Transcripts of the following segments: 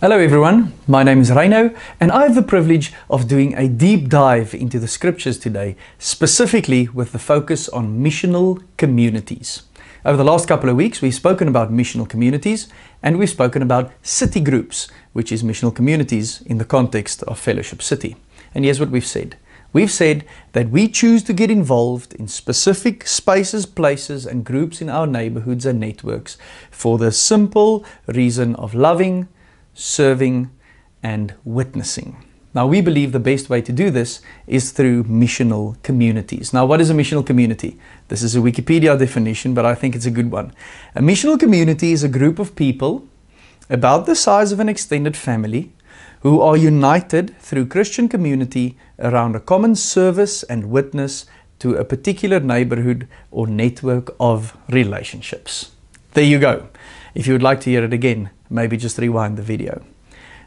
Hello everyone, my name is Reino and I have the privilege of doing a deep dive into the scriptures today, specifically with the focus on missional communities. Over the last couple of weeks, we've spoken about missional communities and we've spoken about city groups, which is missional communities in the context of Fellowship City. And here's what we've said. We've said that we choose to get involved in specific spaces, places, and groups in our neighborhoods and networks for the simple reason of loving, serving, and witnessing. Now, we believe the best way to do this is through missional communities. Now, what is a missional community? This is a Wikipedia definition, but I think it's a good one. A missional community is a group of people about the size of an extended family who are united through Christian community around a common service and witness to a particular neighborhood or network of relationships. There you go. If you would like to hear it again, maybe just rewind the video.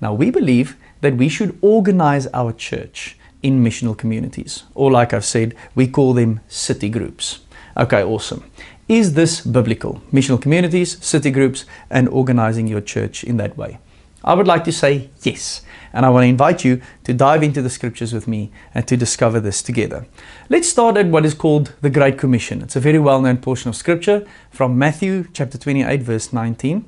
Now, we believe that we should organize our church in missional communities, or like I've said, we call them city groups. Okay, awesome. Is this biblical? Missional communities, city groups, and organizing your church in that way? I would like to say yes. And I want to invite you to dive into the scriptures with me and to discover this together. Let's start at what is called the Great Commission. It's a very well known portion of scripture from Matthew chapter 28, verse 19,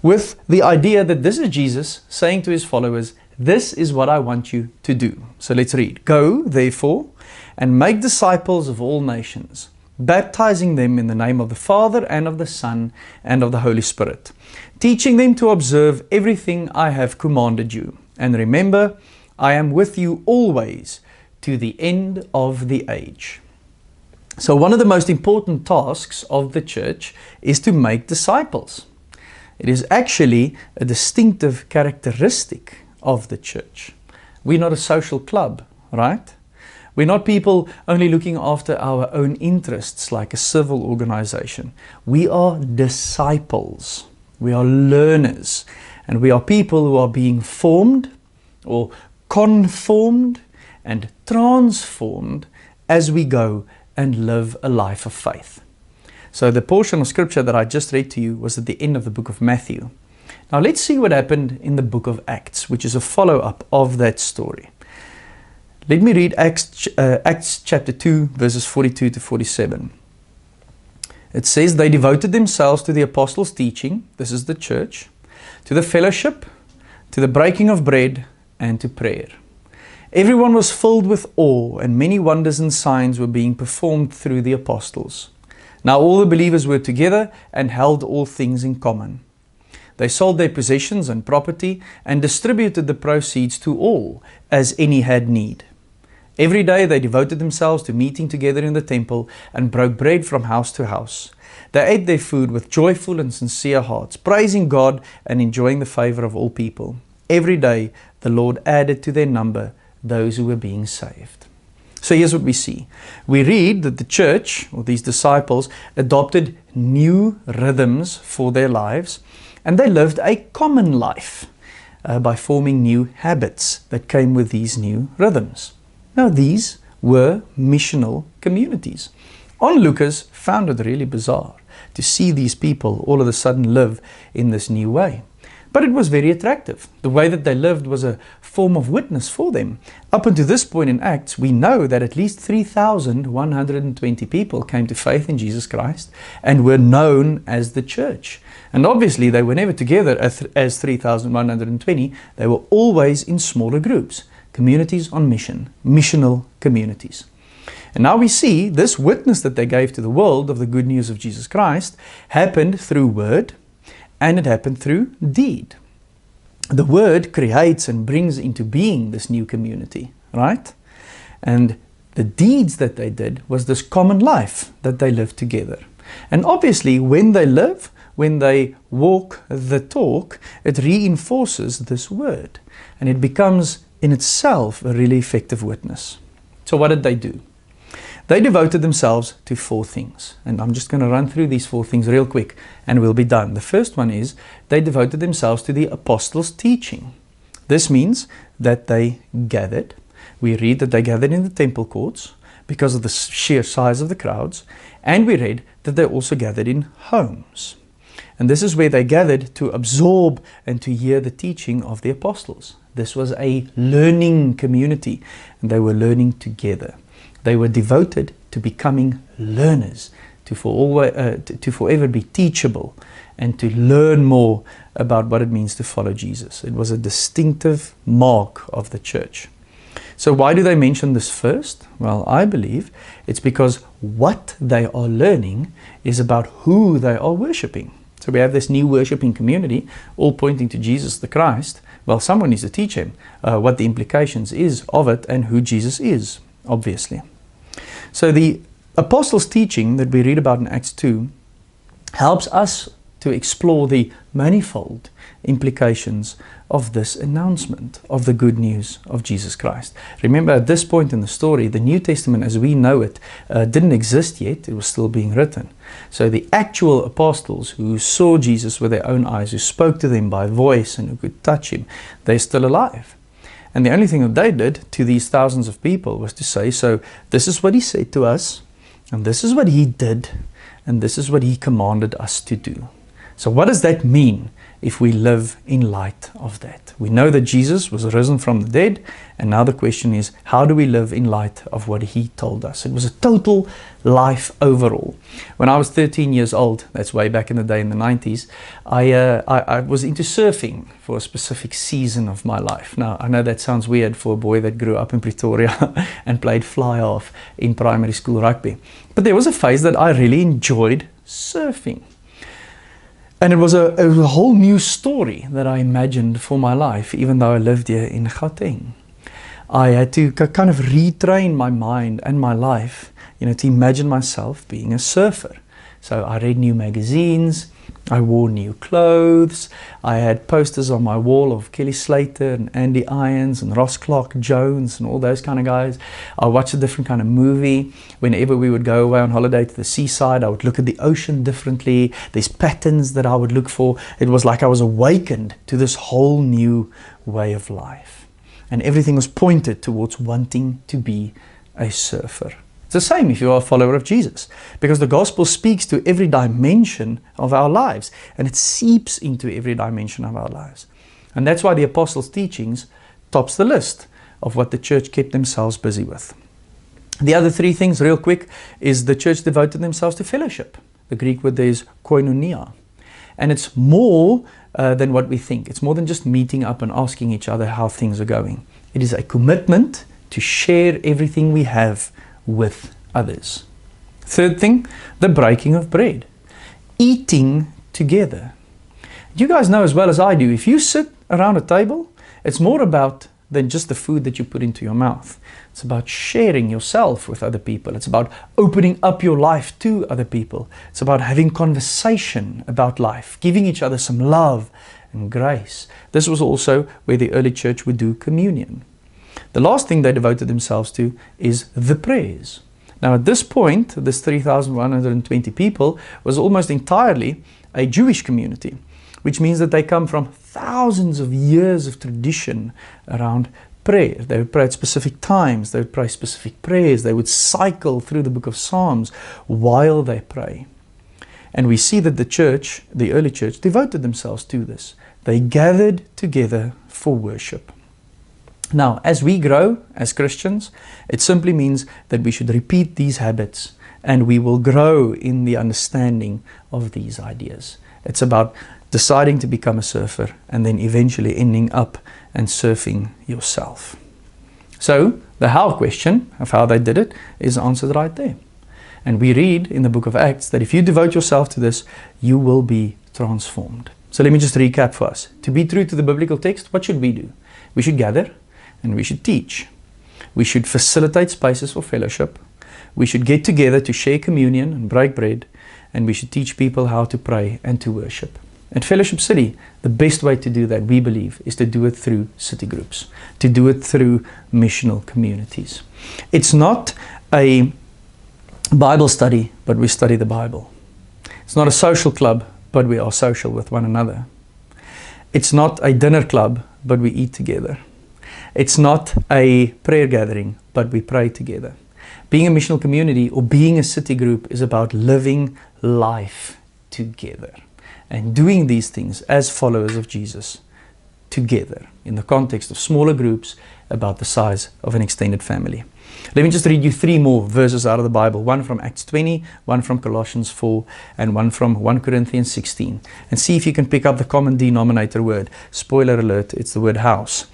with the idea that this is Jesus saying to his followers, This is what I want you to do. So let's read. Go, therefore, and make disciples of all nations baptizing them in the name of the Father and of the Son and of the Holy Spirit, teaching them to observe everything I have commanded you. And remember, I am with you always to the end of the age. So, one of the most important tasks of the church is to make disciples. It is actually a distinctive characteristic of the church. We're not a social club, right? We're not people only looking after our own interests like a civil organization. We are disciples. We are learners. And we are people who are being formed or conformed and transformed as we go and live a life of faith. So, the portion of scripture that I just read to you was at the end of the book of Matthew. Now, let's see what happened in the book of Acts, which is a follow up of that story. Let me read Acts, uh, Acts chapter 2, verses 42 to 47. It says, They devoted themselves to the apostles' teaching, this is the church, to the fellowship, to the breaking of bread, and to prayer. Everyone was filled with awe, and many wonders and signs were being performed through the apostles. Now all the believers were together and held all things in common. They sold their possessions and property and distributed the proceeds to all as any had need. Every day they devoted themselves to meeting together in the temple and broke bread from house to house. They ate their food with joyful and sincere hearts, praising God and enjoying the favor of all people. Every day the Lord added to their number those who were being saved. So here's what we see. We read that the church, or these disciples, adopted new rhythms for their lives and they lived a common life uh, by forming new habits that came with these new rhythms. Now, these were missional communities. Onlookers found it really bizarre to see these people all of a sudden live in this new way. But it was very attractive. The way that they lived was a form of witness for them. Up until this point in Acts, we know that at least 3,120 people came to faith in Jesus Christ and were known as the church. And obviously, they were never together as 3,120, they were always in smaller groups communities on mission, missional communities. And now we see this witness that they gave to the world of the good news of Jesus Christ happened through word and it happened through deed. The word creates and brings into being this new community, right? And the deeds that they did was this common life that they lived together. And obviously, when they live, when they walk the talk, it reinforces this word and it becomes in itself a really effective witness. So, what did they do? They devoted themselves to four things. And I'm just going to run through these four things real quick and we'll be done. The first one is they devoted themselves to the apostles' teaching. This means that they gathered. We read that they gathered in the temple courts because of the sheer size of the crowds. And we read that they also gathered in homes. And this is where they gathered to absorb and to hear the teaching of the apostles. This was a learning community, and they were learning together. They were devoted to becoming learners, to, for uh, to, to forever be teachable, and to learn more about what it means to follow Jesus. It was a distinctive mark of the church. So, why do they mention this first? Well, I believe it's because what they are learning is about who they are worshipping. So, we have this new worshipping community, all pointing to Jesus the Christ. Well, someone needs to teach him uh, what the implications is of it and who Jesus is, obviously. So, the apostles' teaching that we read about in Acts 2 helps us to explore the manifold implications of this announcement of the good news of Jesus Christ. Remember, at this point in the story, the New Testament as we know it uh, didn't exist yet, it was still being written. So the actual apostles who saw Jesus with their own eyes, who spoke to them by voice and who could touch him, they're still alive. And the only thing that they did to these thousands of people was to say, So, this is what he said to us, and this is what he did, and this is what he commanded us to do. So, what does that mean if we live in light of that? We know that Jesus was risen from the dead, and now the question is how do we live in light of what he told us? It was a total life overall. When I was 13 years old, that's way back in the day in the 90s, I, uh, I, I was into surfing for a specific season of my life. Now, I know that sounds weird for a boy that grew up in Pretoria and played fly-half in primary school rugby, but there was a phase that I really enjoyed surfing. And it was, a, it was a whole new story that I imagined for my life, even though I lived here in Gauteng. I had to kind of retrain my mind and my life, you know, to imagine myself being a surfer. So I read new magazines, I wore new clothes. I had posters on my wall of Kelly Slater and Andy Irons and Ross Clarke-Jones and all those kind of guys. I watched a different kind of movie. Whenever we would go away on holiday to the seaside, I would look at the ocean differently. There's patterns that I would look for. It was like I was awakened to this whole new way of life. And everything was pointed towards wanting to be a surfer. It's the same if you are a follower of Jesus, because the gospel speaks to every dimension of our lives and it seeps into every dimension of our lives. And that's why the apostles' teachings tops the list of what the church kept themselves busy with. The other three things, real quick, is the church devoted themselves to fellowship. The Greek word there is koinonia. And it's more uh, than what we think. It's more than just meeting up and asking each other how things are going. It is a commitment to share everything we have with others. Third thing, the breaking of bread, eating together. You guys know as well as I do, if you sit around a table, it's more about than just the food that you put into your mouth. It's about sharing yourself with other people. It's about opening up your life to other people. It's about having conversation about life, giving each other some love and grace. This was also where the early church would do communion. The last thing they devoted themselves to is the prayers. Now, at this point, this 3,120 people was almost entirely a Jewish community, which means that they come from thousands of years of tradition around prayer. They would pray at specific times, they would pray specific prayers, they would cycle through the book of Psalms while they pray. And we see that the church, the early church, devoted themselves to this. They gathered together for worship. Now, as we grow as Christians, it simply means that we should repeat these habits and we will grow in the understanding of these ideas. It's about deciding to become a surfer and then eventually ending up and surfing yourself. So, the how question of how they did it is answered right there. And we read in the book of Acts that if you devote yourself to this, you will be transformed. So, let me just recap for us. To be true to the biblical text, what should we do? We should gather, and we should teach. We should facilitate spaces for fellowship. We should get together to share communion and break bread, and we should teach people how to pray and to worship. At Fellowship City, the best way to do that, we believe, is to do it through city groups, to do it through missional communities. It's not a Bible study, but we study the Bible. It's not a social club, but we are social with one another. It's not a dinner club, but we eat together. It's not a prayer gathering, but we pray together. Being a missional community or being a city group is about living life together. and doing these things as followers of Jesus together in the context of smaller groups about the size of an extended family. Let me just read you three more verses out of the Bible one from Acts 20, one from Colossians 4, and one from 1 Corinthians 16. And see if you can pick up the common denominator word. Spoiler alert, it's the word house.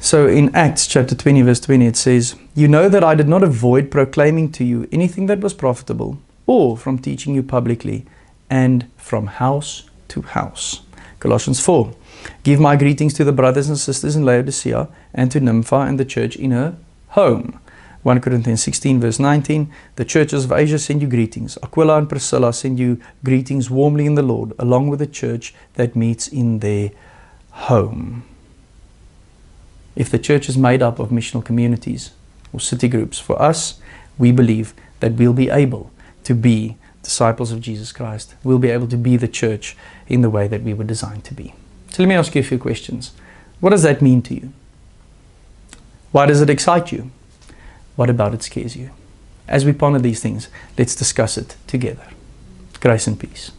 So in Acts chapter 20, verse 20, it says, You know that I did not avoid proclaiming to you anything that was profitable, or from teaching you publicly, and from house to house. Colossians 4. Give my greetings to the brothers and sisters in Laodicea and to Nympha and the church in her home. 1 Corinthians 16, verse 19 The churches of Asia send you greetings. Aquila and Priscilla send you greetings warmly in the Lord, along with the church that meets in their home. If the church is made up of missional communities or city groups, for us, we believe that we'll be able to be disciples of Jesus Christ. We'll be able to be the church in the way that we were designed to be. So let me ask you a few questions. What does that mean to you? Why does it excite you? What about it scares you? As we ponder these things, let's discuss it together. Grace and peace.